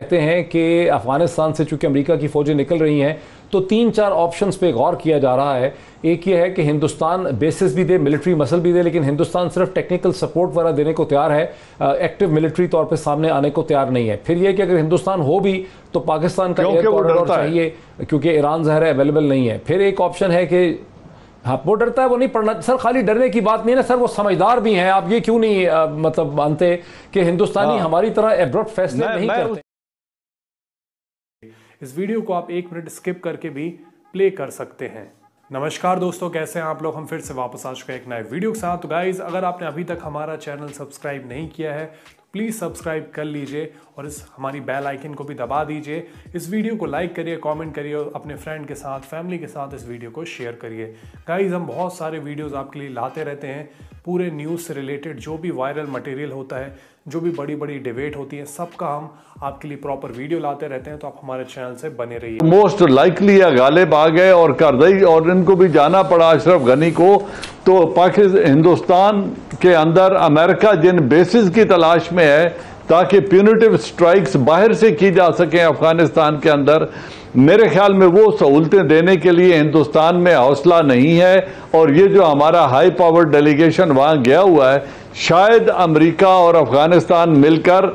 कहते हैं कि अफ़गानिस्तान से चूँकि अमेरिका की फौजें निकल रही हैं तो तीन चार ऑप्शंस पे गौर किया जा रहा है। एक ये है कि हिंदुस्तान बेसिस भी दे मिलिट्री मसल भी दे लेकिन हिंदुस्तान सिर्फ़ टेक्निकल सपोर्ट वगैरह देने को तैयार है। एक्टिव मिलिट्री तौर पे सामने आने को तैयार नहीं है। फिर ये कि अगर हिंदुस्तान हो भी तो पाकिस्तान का एयर कॉरिडोर चाहिए क्योंकि ईरान जहर अवेलेबल नहीं है। फिर एक ऑप्शन है कि हाँ वो डरता है वो नहीं पढ़ना। सर खाली डरने की बात नहीं है ना सर वो समझदार भी हैं। आप ये क्यों नहीं आ, मतलब मानते कि हिंदुस्तानी हाँ। हमारी तरह एब्रॉड फैसले नहीं करते? इस वीडियो को आप एक मिनट स्किप करके भी प्ले कर सकते हैं। नमस्कार दोस्तों, कैसे हैं आप लोग? हम फिर से वापस आ चुके हैं एक नए वीडियो के साथ। तो गाइज़ अगर आपने अभी तक हमारा चैनल सब्सक्राइब नहीं किया है प्लीज़ सब्सक्राइब कर लीजिए और इस हमारी बेल आइकन को भी दबा दीजिए। इस वीडियो को लाइक करिए, कमेंट करिए और अपने फ्रेंड के साथ, फैमिली के साथ इस वीडियो को शेयर करिए। गाइज़ हम बहुत सारे वीडियोज़ आपके लिए लाते रहते हैं। पूरे न्यूज़ से रिलेटेड जो भी वायरल मटेरियल होता है, जो भी बड़ी बड़ी डिबेट होती है, सबका हम आपके लिए प्रॉपर वीडियो लाते रहते हैं। तो आप हमारे चैनल से बने रहिए। मोस्ट लाइकली या गालिब आ गए और करदई और इनको भी जाना पड़ा अशरफ गनी को। तो पाकिस्तान, हिंदुस्तान के अंदर अमेरिका जिन बेसिस की तलाश में है ताकि प्यूनिटिव स्ट्राइक्स बाहर से की जा सकें अफ़गानिस्तान के अंदर। मेरे ख्याल में वो सहूलतें देने के लिए हिंदुस्तान में हौसला नहीं है और ये जो हमारा हाई पावर डेलीगेशन वहाँ गया हुआ है, शायद अमेरिका और अफ़गानिस्तान मिलकर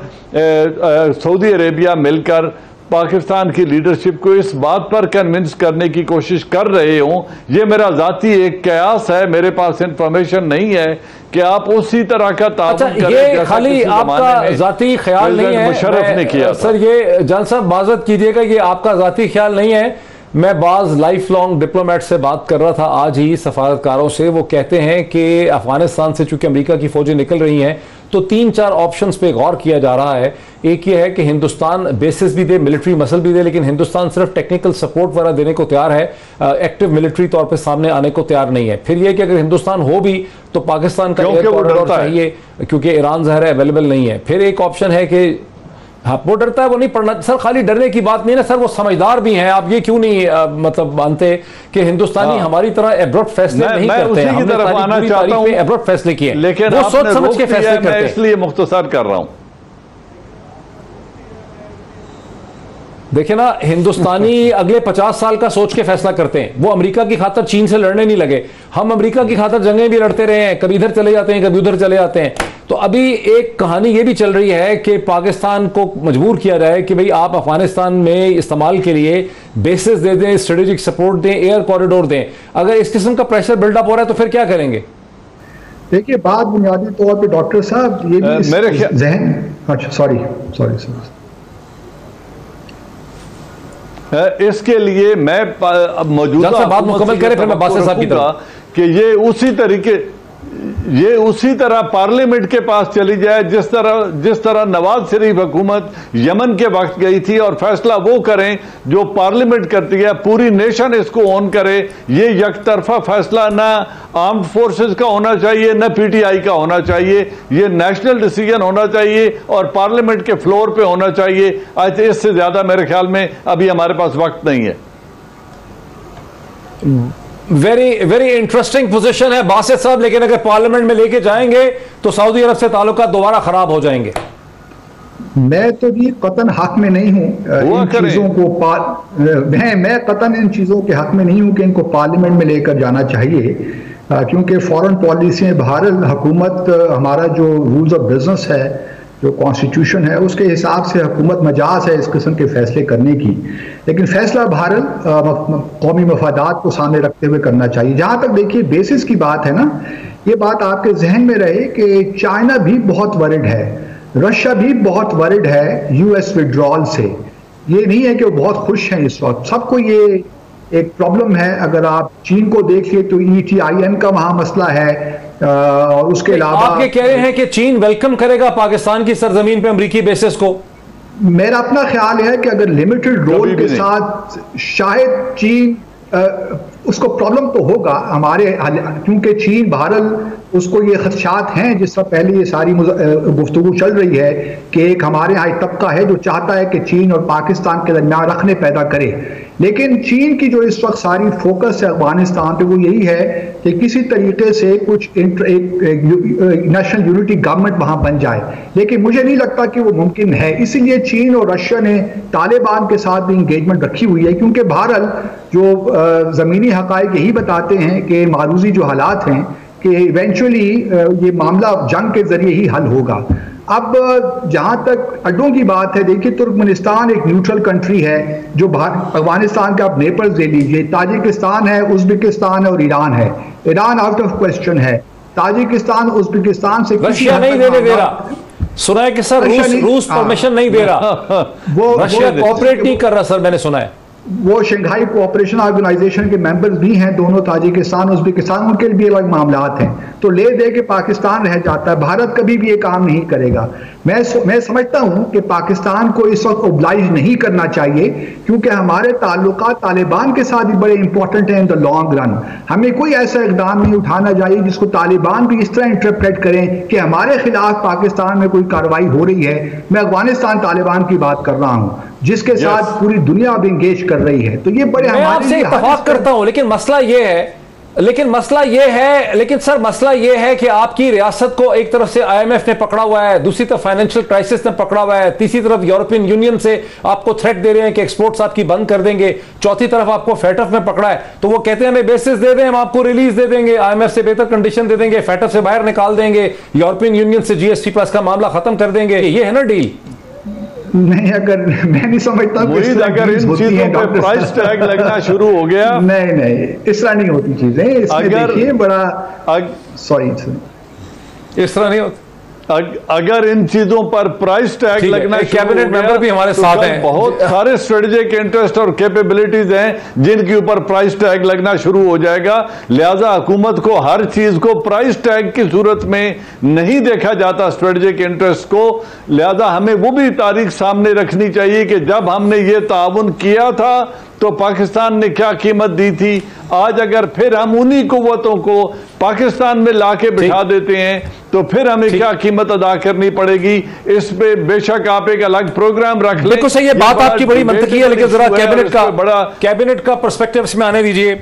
सऊदी अरेबिया मिलकर पाकिस्तान की लीडरशिप को इस बात पर कन्विंस करने की कोशिश कर रहे हूँ ये मेरा जाती एक कयास है मेरे पास इंफॉर्मेशन नहीं है कि आप उसी तरह का अच्छा, ये खाली आपका जाती ख्याल नहीं है। मुशरफ ने किया सर ये जान साहब माजत कीजिएगा ये आपका जाती ख्याल नहीं है। मैं बाज लाइफ लॉन्ग डिप्लोमेट से बात कर रहा था आज ही सफारतकारों से। वो कहते हैं कि अफ़गानिस्तान से चूँकि अमेरिका की फौजें निकल रही हैं तो तीन चार ऑप्शंस पे गौर किया जा रहा है। एक ये है कि हिंदुस्तान बेसिस भी दे मिलिट्री मसल भी दे लेकिन हिंदुस्तान सिर्फ़ टेक्निकल सपोर्ट वगैरह देने को तैयार है। एक्टिव मिलिट्री तौर पे सामने आने को तैयार नहीं है। फिर यह कि अगर हिंदुस्तान हो भी तो पाकिस्तान का एयर कॉरिडोर चाहिए क्योंकि ईरान जहर अवेलेबल नहीं है। फिर एक ऑप्शन है कि हाँ वो डरता है वो नहीं पढ़ना सर खाली डरने की बात नहीं ना सर वो समझदार भी हैं। आप ये क्यों नहीं आ, मतलब मानते कि हिंदुस्तानी हाँ। हमारी तरह एब्रोड फैसले मैं, नहीं मैं करते हमने एब्रोड फैसले किए लेकिन वो सोच समझ के फैसले करते हैं। इसलिए मुख्तसर कर रहा हूँ। देखिए ना हिंदुस्तानी अगले 50 साल का सोच के फैसला करते हैं। वो अमेरिका की खातर चीन से लड़ने नहीं लगे। हम अमेरिका की खातर जंगें भी लड़ते रहे हैं। कभी इधर चले जाते हैं कभी उधर चले जाते हैं। तो अभी एक कहानी ये भी चल रही है कि पाकिस्तान को मजबूर किया जाए कि भाई आप अफ़गानिस्तान में इस्तेमाल के लिए बेसिस दे दें स्ट्रेटेजिक सपोर्ट दें एयर कॉरिडोर दें। अगर इस किस्म का प्रेशर बिल्डअप हो रहा है तो फिर क्या करेंगे? देखिए बात बुनियादी तौर पर डॉक्टर साहब ये भी मेरे जहन अच्छा सॉरी सॉरी सर इसके लिए मैं मौजूदा बात मुकम्मल करें फिर मैं बादशाह साहब की तरफ़। कि ये उसी तरीके ये उसी तरह पार्लियामेंट के पास चली जाए, जिस तरह जिस तरह नवाज़ शरीफ हुकूमत यमन के वक्त गई थी और फैसला वो करें जो पार्लियामेंट करती है, पूरी नेशन इसको ऑन करे, ये एक तरफा फैसला ना आर्म्ड फोर्सेस का होना चाहिए, न पीटीआई का होना चाहिए, ये नेशनल डिसीज़न होना चाहिए और पार्लियामेंट के फ्लोर पे होना चाहिए। आज इससे ज़्यादा मेरे ख्याल में अभी हमारे पास वक्त नहीं है। वेरी वेरी इंटरेस्टिंग पोजीशन है बासित साहब लेकिन अगर पार्लियामेंट में लेके जाएँगे तो सऊदी अरब से ताल्लुक दोबारा खराब हो जाएँगे। मैं तो जी कतन हक में नहीं हूँ इन चीज़ों को मैं मैं कतन इन चीज़ों के हक में नहीं हूँ कि इनको पार्लियामेंट में लेकर जाना चाहिए क्योंकि फॉरेन पॉलिसी भारत हुकूमत हमारा जो रूल्स ऑफ़ बिज़नेस है जो कॉन्स्टिट्यूशन है, उसके हिसाब से हुकूमत मजाज है इस किस्म के फैसले करने की। लेकिन फैसला भारत कौमी मफादात को सामने रखते हुए करना चाहिए। जहाँ तक देखिए बेसिस की बात है ना, ये बात आपके जहन में रहे कि चाइना भी बहुत वरिड है। रशिया भी बहुत वरिड है यूएस विड्रॉल से। ये नहीं है कि वो बहुत खुश हैं इस वक्त। सबको ये एक प्रॉब्लम है अगर आप चीन को देखिए तो ईटीआईएन टी आई एन का वहाँ मसला है और उसके अलावा आप ये कह रहे हैं कि चीन वेलकम करेगा पाकिस्तान की सरजमीन पे अमरीकी बेसिस को? मेरा अपना ख्याल है कि अगर लिमिटेड रोल के साथ शायद चीन आ, उसको प्रॉब्लम तो होगा हमारे क्योंकि चीन भारत उसको ये खदशात हैं जिस तरह पहले ये सारी गुफ्तु चल रही है कि एक हमारे यहाँ एक तबका है जो चाहता है कि चीन और पाकिस्तान के दरमियान रखने पैदा करे। लेकिन चीन की जो इस वक्त सारी फोकस है अफ़गानिस्तान पे वो यही है कि किसी तरीके से कुछ एक, एक नेशनल यूनिटी गवर्नमेंट वहाँ बन जाए। लेकिन मुझे नहीं लगता कि वो मुमकिन है। इसीलिए चीन और रशिया ने तालिबान के साथ भी इंगेजमेंट रखी हुई है क्योंकि भारत जो ज़मीनी हक़ यही बताते हैं कि मारूजी जो हालात हैं कि इवेंचुअली ये मामला जंग के ज़रिए ही हल होगा। अब जहाँ तक अड्डों की बात है देखिए तुर्कमेनिस्तान एक न्यूट्रल कंट्री है जो अफ़गानिस्तान के आप नेपाल ले लीजिए ताजिकिस्तान है उज्बेकिस्तान है और ईरान है। ईरान आउट ऑफ़ क्वेश्चन है। ताजिकिस्तान उज्बेकिस्तान से रशिया नहीं देने दे रहा। सुना है कि सर रूस रूस परमिशन नहीं दे रहा। वो रशिया कोऑपरेट नहीं कर रहा सर मैंने सुना है। वो शंघाई कोऑपरेशन ऑर्गेनाइजेशन के मेंबर्स भी हैं, दोनों ताजिकिस्तान उज्बेकिस्तान उनके भी अलग मामला हैं। तो ले दे के पाकिस्तान रह जाता है, भारत कभी भी ये काम नहीं करेगा। मैं मैं समझता हूँ कि पाकिस्तान को इस वक्त ओब्लाइज नहीं करना चाहिए, क्योंकि हमारे ताल्लुक तालिबान के साथ भी बड़े इंपॉर्टेंट हैं इन द लॉन्ग रन हमें कोई ऐसा इकदाम नहीं उठाना चाहिए जिसको तालिबान भी इस तरह इंटरप्रेट करें कि हमारे खिलाफ पाकिस्तान में कोई कार्रवाई हो रही है। मैं अफ़गानिस्तान तालिबान की बात कर रहा हूँ। जिसके yes. साथ पूरी दुनिया अब इंगेज कर रही है। तो ये बड़े मैं आपसे इतफाक करता हूँ लेकिन मसला ये है लेकिन मसला ये है लेकिन सर मसला ये है कि आपकी रियासत को एक तरफ़ से आईएमएफ ने पकड़ा हुआ है दूसरी तरफ़ फाइनेंशियल क्राइसिस ने पकड़ा हुआ है तीसरी तरफ़ यूरोपियन यूनियन से आपको थ्रेट दे रहे हैं कि एक्सपोर्ट्स आपकी बंद कर देंगे चौथी तरफ़ आपको फैटफ में पकड़ा है तो वो कहते हैं हमें बेसिस दे दें हम आपको रिलीज़ दे देंगे आईएमएफ से बेहतर कंडीशन दे देंगे फैटफ से बाहर निकाल देंगे यूरोपियन यूनियन से जीएसटी प्लस का मामला खत्म कर देंगे। ये है ना डील नहीं अगर मैं नहीं समझता अगर इन चीज़ों पे प्राइस टैग लगना शुरू हो गया। नहीं नहीं इस तरह नहीं होती चीज़ें। इसमें देखिए बड़ा सॉरी इस तरह नहीं होती अगर इन चीज़ों पर प्राइस टैग लगना कैबिनेट मेंबर भी हमारे तो साथ हैं। बहुत सारे स्ट्रेटेजिक इंटरेस्ट और कैपेबिलिटीज हैं जिनके ऊपर प्राइस टैग लगना शुरू हो जाएगा। लिहाजा हुकूमत को हर चीज़ को प्राइस टैग की सूरत में नहीं देखा जाता स्ट्रेटेजिक इंटरेस्ट को। लिहाजा हमें वो भी तारीख सामने रखनी चाहिए कि जब हमने ये ताउन किया था तो पाकिस्तान ने क्या कीमत दी थी? आज अगर फिर हम उन्हीं कुतों को पाकिस्तान में लाके बिठा देते हैं तो फिर हमें क्या कीमत अदा करनी पड़ेगी? इस पे बेशक आप एक अलग प्रोग्राम रख लें। बिल्कुल सही है बात आपकी बड़ी मंतकी है लेकिन जरा कैबिनेट का बड़ा कैबिनेट का परस्पेक्टिव इसमें आने दीजिए।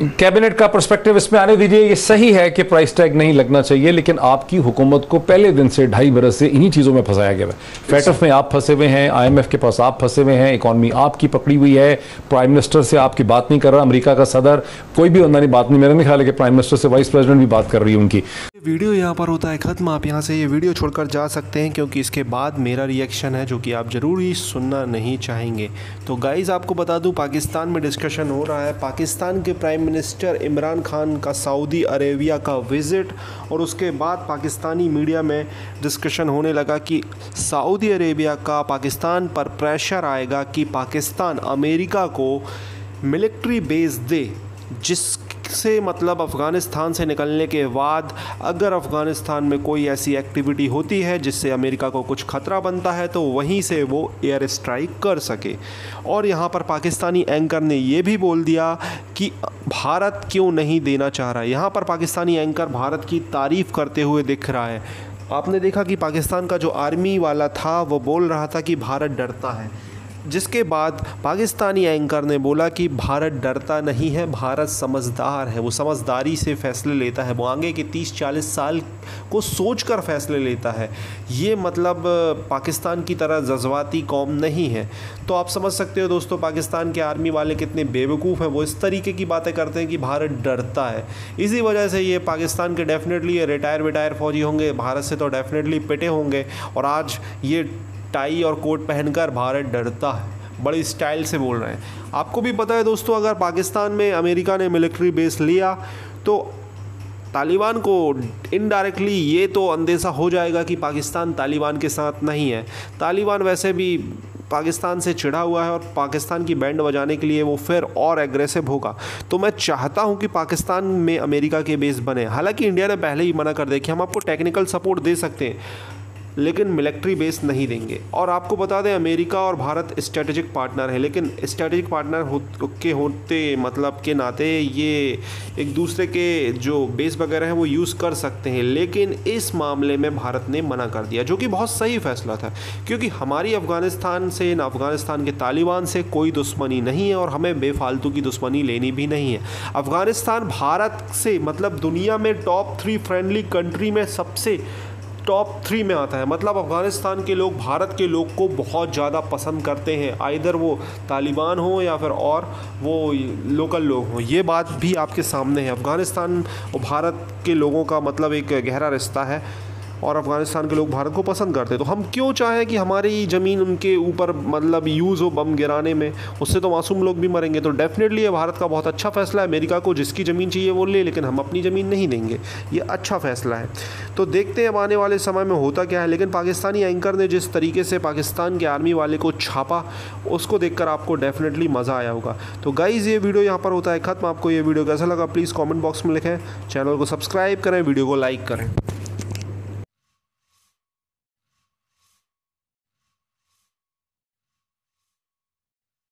कैबिनेट का परस्पेक्टिव इसमें आने दीजिए। ये सही है कि प्राइस टैग नहीं लगना चाहिए लेकिन आपकी हुकूमत को पहले दिन से ढाई बरस से इन्हीं चीज़ों में फंसाया गया है। फैटफ में आप फंसे हुए हैं आईएमएफ के पास आप फंसे हुए हैं इकॉनमी आपकी पकड़ी हुई है। प्राइम मिनिस्टर से आपकी बात नहीं कर रहा अमरीका का सदर कोई भी नहीं बात नहीं मेरा नहीं ख्याल है कि प्राइम मिनिस्टर से वाइस प्रेसिडेंट भी बात कर रही है उनकी। वीडियो यहाँ पर होता है ख़त्म। आप यहाँ से ये वीडियो छोड़कर जा सकते हैं क्योंकि इसके बाद मेरा रिएक्शन है जो कि आप ज़रूर ही सुनना नहीं चाहेंगे। तो गाइज़ आपको बता दूँ पाकिस्तान में डिस्कशन हो रहा है। पाकिस्तान के प्राइम मिनिस्टर इमरान खान का सऊदी अरेबिया का विज़िट और उसके बाद पाकिस्तानी मीडिया में डिस्कशन होने लगा कि सऊदी अरेबिया का पाकिस्तान पर प्रेशर आएगा कि पाकिस्तान अमेरिका को मिलिट्री बेस दे, जिस से मतलब अफ़गानिस्तान से निकलने के बाद अगर अफ़गानिस्तान में कोई ऐसी एक्टिविटी होती है जिससे अमेरिका को कुछ ख़तरा बनता है तो वहीं से वो एयर स्ट्राइक कर सके। और यहाँ पर पाकिस्तानी एंकर ने ये भी बोल दिया कि भारत क्यों नहीं देना चाह रहा है। यहाँ पर पाकिस्तानी एंकर भारत की तारीफ़ करते हुए दिख रहा है। आपने देखा कि पाकिस्तान का जो आर्मी वाला था, वो बोल रहा था कि भारत डरता है। जिसके बाद पाकिस्तानी एंकर ने बोला कि भारत डरता नहीं है, भारत समझदार है। वो समझदारी से फ़ैसले लेता है। वो आगे के 30-40 साल को सोचकर फ़ैसले लेता है। ये मतलब पाकिस्तान की तरह जज्बाती कौम नहीं है। तो आप समझ सकते हो दोस्तों, पाकिस्तान के आर्मी वाले कितने बेवकूफ़ हैं। वो इस तरीके की बातें करते हैं कि भारत डरता है। इसी वजह से ये पाकिस्तान के डेफिनेटली रिटायर विटायर फौजी होंगे। भारत से तो डेफिनेटली पिटे होंगे। और आज ये टाई और कोट पहनकर भारत डरता है। बड़ी स्टाइल से बोल रहे हैं। आपको भी पता है दोस्तों, अगर पाकिस्तान में अमेरिका ने मिलिट्री बेस लिया तो तालिबान को इनडायरेक्टली ये तो अंदेशा हो जाएगा कि पाकिस्तान तालिबान के साथ नहीं है। तालिबान वैसे भी पाकिस्तान से चिढ़ा हुआ है और पाकिस्तान की बैंड बजाने के लिए वो फिर और एग्रेसिव होगा। तो मैं चाहता हूँ कि पाकिस्तान में अमेरिका के बेस बने। हालाँकि इंडिया ने पहले ही मना कर दिया कि हम आपको टेक्निकल सपोर्ट दे सकते हैं। लेकिन मिलिट्री बेस नहीं देंगे। और आपको बता दें, अमेरिका और भारत स्ट्रेटेजिक पार्टनर है, लेकिन स्ट्रेटेजिक पार्टनर हो, के होते मतलब के नाते ये एक दूसरे के जो बेस वगैरह हैं, वो यूज़ कर सकते हैं। लेकिन इस मामले में भारत ने मना कर दिया, जो कि बहुत सही फैसला था। क्योंकि हमारी अफ़गानिस्तान से न अफ़गानिस्तान के तालिबान से कोई दुश्मनी नहीं है और हमें बेफालतू की दुश्मनी लेनी भी नहीं है। अफ़गानिस्तान, भारत से मतलब दुनिया में टॉप थ्री फ्रेंडली कंट्री में सबसे टॉप थ्री में आता है। मतलब अफ़गानिस्तान के लोग, भारत के लोग को बहुत ज़्यादा पसंद करते हैं। आइधर वो तालिबान हो या फिर और वो लोकल लोग हों। ये बात भी आपके सामने है। अफ़गानिस्तान और भारत के लोगों का मतलब एक गहरा रिश्ता है। और अफ़गानिस्तान के लोग भारत को पसंद करते तो हम क्यों चाहें कि हमारी ज़मीन उनके ऊपर मतलब यूज़ हो बम गिराने में? उससे तो मासूम लोग भी मरेंगे। तो डेफिनेटली ये भारत का बहुत अच्छा फ़ैसला है। अमेरिका को जिसकी ज़मीन चाहिए वो ले, लेकिन हम अपनी ज़मीन नहीं देंगे। ये अच्छा फ़ैसला है। तो देखते हैं अब आने वाले समय में होता क्या है। लेकिन पाकिस्तानी एंकर ने जिस तरीके से पाकिस्तान के आर्मी वाले को छापा, उसको देखकर आपको डेफिनेटली मज़ा आया होगा। तो गाइज़ ये वीडियो यहाँ पर होता है। ख़त्म। आपको ये वीडियो कैसा लगा? प्लीज़ कॉमेंट बॉक्स में लिखें। चैनल को सब्सक्राइब करें। वीडियो को लाइक करें।